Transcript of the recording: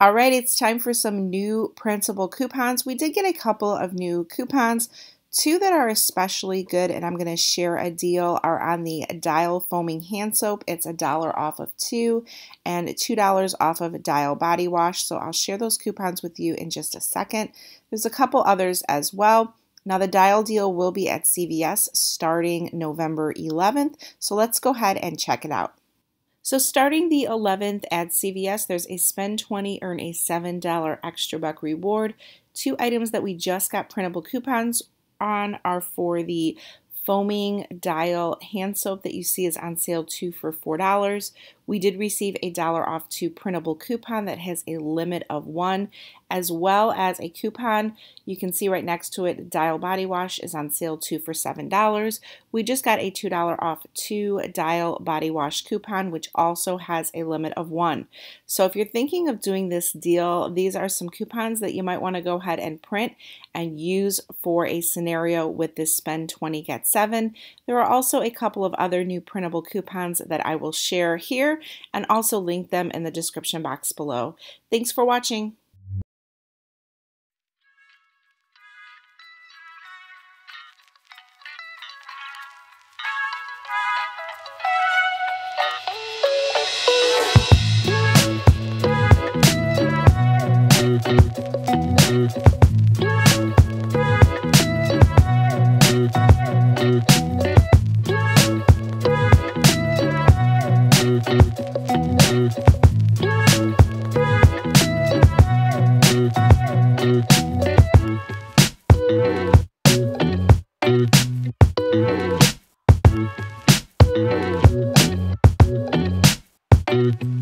All right, it's time for some new printable coupons. We did get a couple of new coupons. Two that are especially good, and I'm going to share a deal, are on the Dial Foaming Hand Soap. It's a dollar off of two and $2 off of Dial Body Wash. So I'll share those coupons with you in just a second. There's a couple others as well. Now, the Dial deal will be at CVS starting November 11th. So let's go ahead and check it out. So starting the 11th at CVS, there's a spend 20, earn a $7 extra buck reward. Two items that we just got printable coupons on are for the foaming dial hand soap that you see is on sale two for $4. We did receive a dollar off two printable coupon that has a limit of one, as well as a coupon. You can see right next to it, Dial Body Wash is on sale two for $7. We just got a $2 off two Dial Body Wash coupon, which also has a limit of one. So if you're thinking of doing this deal, these are some coupons that you might want to go ahead and print and use for a scenario with this spend 20 get 7. There are also a couple of other new printable coupons that I will share here and also link them in the description box below. Thanks for watching. Bye.